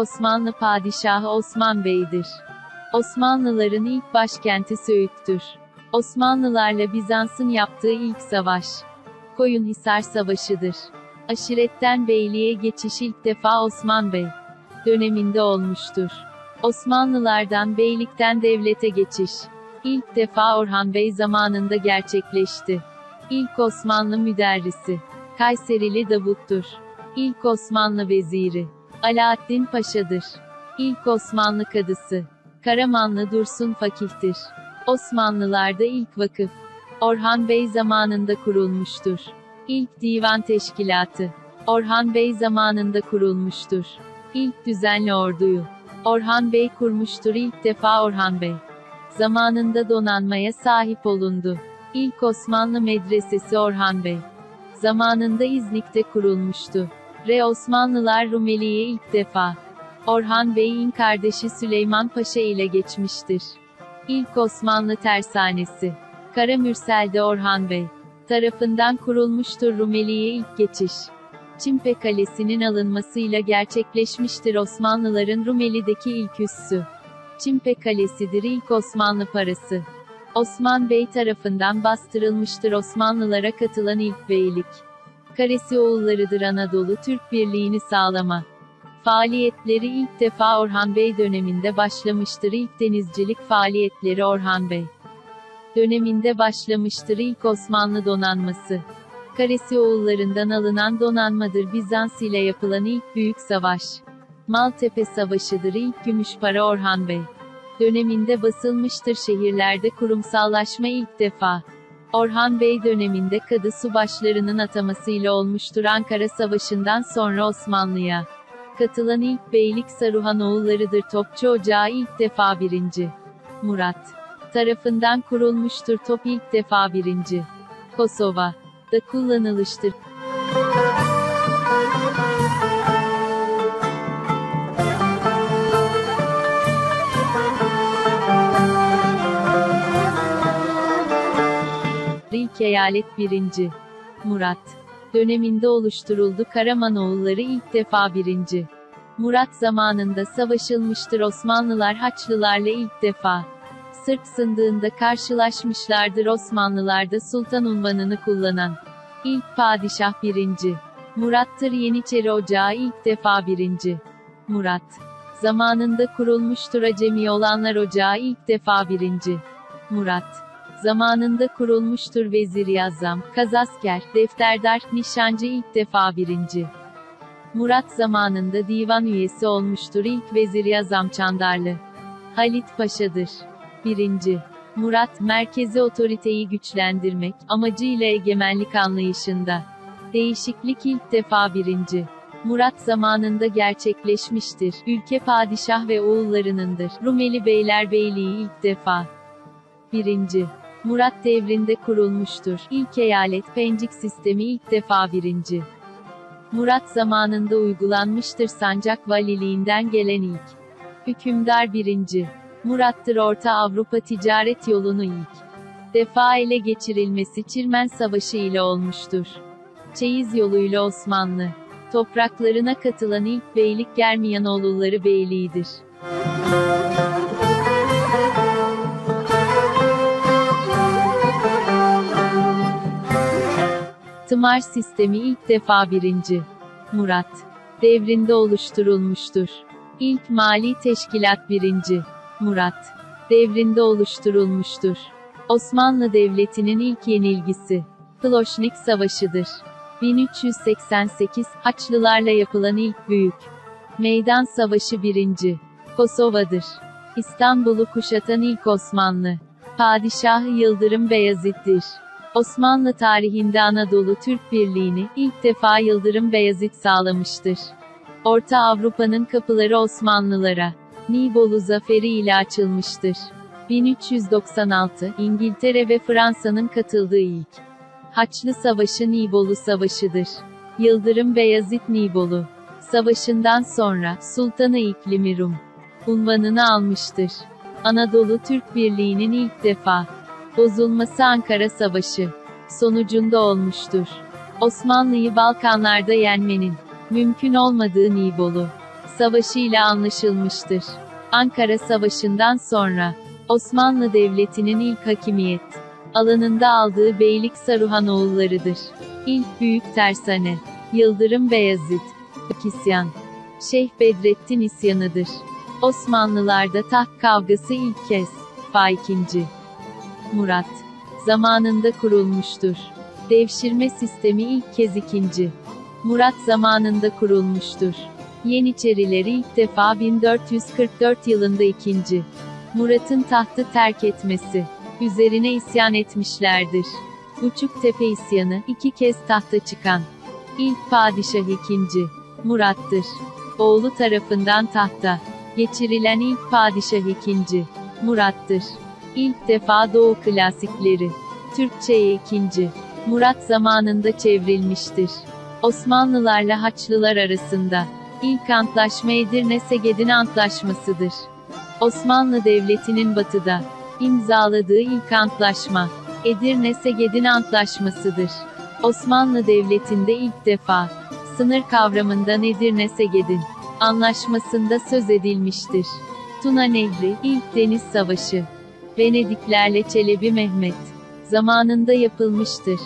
Osmanlı padişahı Osman Bey'dir. Osmanlıların ilk başkenti Söğüt'tür. Osmanlılarla Bizans'ın yaptığı ilk savaş. Koyunhisar Savaşı'dır. Aşiretten beyliğe geçiş ilk defa Osman Bey döneminde olmuştur. Osmanlılardan beylikten devlete geçiş ilk defa Orhan Bey zamanında gerçekleşti. İlk Osmanlı müderrisi Kayserili Davut'tur. İlk Osmanlı veziri Alaaddin Paşa'dır. İlk Osmanlı kadısı Karamanlı Dursun Fakih'tir. Osmanlılarda ilk vakıf Orhan Bey zamanında kurulmuştur. İlk divan teşkilatı Orhan Bey zamanında kurulmuştur. İlk düzenli orduyu Orhan Bey kurmuştur ilk defa Orhan Bey. Zamanında donanmaya sahip olundu. İlk Osmanlı Medresesi Orhan Bey. Zamanında İznik'te kurulmuştu. Re Osmanlılar Rumeli'ye ilk defa. Orhan Bey'in kardeşi Süleyman Paşa ile geçmiştir. İlk Osmanlı Tersanesi. Karamürsel'de Orhan Bey tarafından kurulmuştur Rumeli'ye ilk geçiş. Çimpe Kalesi'nin alınmasıyla gerçekleşmiştir Osmanlıların Rumeli'deki ilk üssü. Çimpe Kalesi'dir ilk Osmanlı parası. Osman Bey tarafından bastırılmıştır Osmanlılara katılan ilk beylik. Karesi oğullarıdır Anadolu Türk Birliği'ni sağlama. Faaliyetleri ilk defa Orhan Bey döneminde başlamıştır ilk denizcilik faaliyetleri Orhan Bey döneminde başlamıştır ilk Osmanlı donanması. Karesi oğullarından alınan donanmadır Bizans ile yapılan ilk büyük savaş. Maltepe Savaşı'dır ilk Gümüşpara Orhan Bey. Döneminde basılmıştır şehirlerde kurumsallaşma ilk defa. Orhan Bey döneminde kadı subaşlarının atamasıyla olmuştur Ankara Savaşı'ndan sonra Osmanlı'ya. Katılan ilk beylik Saruhan oğullarıdır Topçu Ocağı ilk defa birinci. Murat tarafından kurulmuştur top ilk defa birinci. Kosova da kullanılmıştır. Eyalet 1. Murat döneminde oluşturuldu Karamanoğulları ilk defa 1. Murat zamanında savaşılmıştır Osmanlılar Haçlılarla ilk defa. Sırp sındığında karşılaşmışlardır Osmanlılarda sultan unvanını kullanan. İlk padişah 1. Murat'tır Yeniçeri Ocağı ilk defa 1. Murat zamanında kurulmuştur Acemi olanlar Ocağı ilk defa 1. Murat zamanında kurulmuştur Vezir-i Azam, Kazasker, Defterdar, Nişancı ilk defa 1. Murat zamanında divan üyesi olmuştur ilk Vezir-i Azam Çandarlı. Halit Paşa'dır. 1. Murat, merkezi otoriteyi güçlendirmek, amacıyla egemenlik anlayışında. Değişiklik ilk defa 1. Murat zamanında gerçekleşmiştir. Ülke padişah ve oğullarınındır. Rumeli Beylerbeyliği ilk defa. 1. Murat devrinde kurulmuştur. İlk eyalet pencik sistemi ilk defa 1. Murat zamanında uygulanmıştır sancak valiliğinden gelen ilk. Hükümdar 1. Murat'tır Orta Avrupa ticaret yolunu ilk defa ele geçirilmesi Çirmen Savaşı ile olmuştur. Çeyiz yoluyla Osmanlı topraklarına katılan ilk beylik Germiyanoğulları Beyliği'dir. Tımar sistemi ilk defa 1. Murat devrinde oluşturulmuştur. İlk mali teşkilat 1. Murat devrinde oluşturulmuştur. Osmanlı Devleti'nin ilk yenilgisi Ploşnik Savaşı'dır. 1388 Haçlılarla yapılan ilk büyük Meydan Savaşı 1. Kosova'dır. İstanbul'u kuşatan ilk Osmanlı Padişahı Yıldırım Beyazıt'dır. Osmanlı tarihinde Anadolu Türk Birliği'ni ilk defa Yıldırım Beyazıt sağlamıştır. Orta Avrupa'nın kapıları Osmanlılara Nibolu zaferi ile açılmıştır. 1396 İngiltere ve Fransa'nın katıldığı ilk Haçlı Savaşı Nibolu Savaşı'dır. Yıldırım Beyazıt Nibolu Savaşı'ndan sonra Sultanı İklimi Rum unvanını almıştır. Anadolu Türk Birliği'nin ilk defa bozulması Ankara Savaşı sonucunda olmuştur. Osmanlı'yı Balkanlarda yenmenin mümkün olmadığı Nibolu Savaşı ile anlaşılmıştır. Ankara Savaşı'ndan sonra Osmanlı Devleti'nin ilk hakimiyet alanında aldığı beylik Saruhanoğullarıdır. İlk büyük tersane Yıldırım Beyazıt isyan Şeyh Bedrettin isyanıdır. Osmanlılarda taht kavgası ilk kez Fa 2. Murat zamanında kurulmuştur. Devşirme sistemi ilk kez 2. Murat zamanında kurulmuştur. Yeniçerileri ilk defa 1444 yılında 2. Murat'ın tahtı terk etmesi üzerine isyan etmişlerdir. Uçuktepe isyanı iki kez tahta çıkan ilk padişah 2. Murat'tır. Oğlu tarafından tahta geçirilen ilk padişah 2. Murat'tır. İlk defa Doğu klasikleri Türkçe'ye 2. Murat zamanında çevrilmiştir. Osmanlılarla Haçlılar arasında ilk antlaşma Edirne-Segedin Antlaşmasıdır. Osmanlı Devleti'nin batıda imzaladığı ilk antlaşma Edirne-Segedin Antlaşması'dır. Osmanlı Devleti'nde ilk defa sınır kavramından Edirne-Segedin anlaşmasında söz edilmiştir. Tuna Nehri, ilk deniz savaşı. Venediklerle Çelebi Mehmet zamanında yapılmıştır.